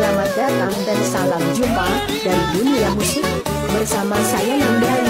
Selamat datang dan salam jumpa dari dunia musik bersama saya Nanda